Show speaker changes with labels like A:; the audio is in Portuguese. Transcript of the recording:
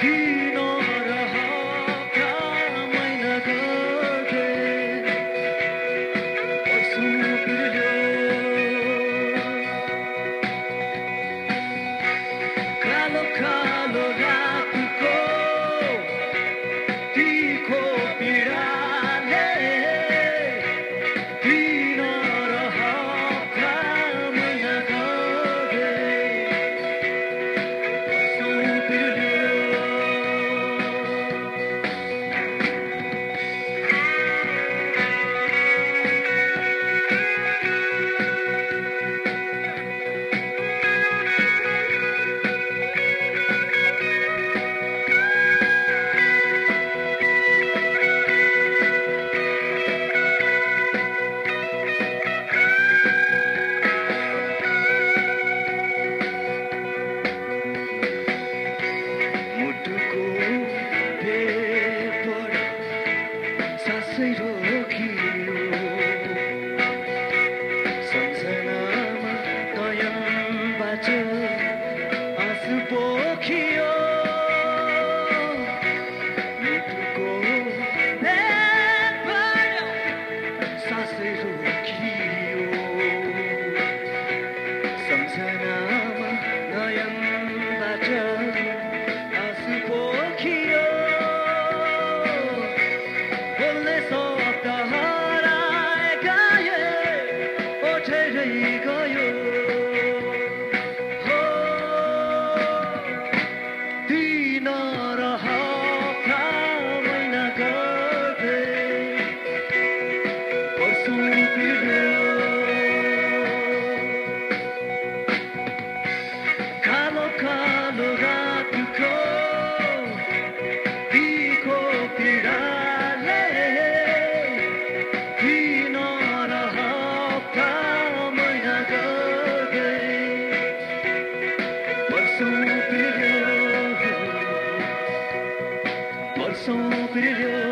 A: He Thank you. Перелезы, Борцом перелезы.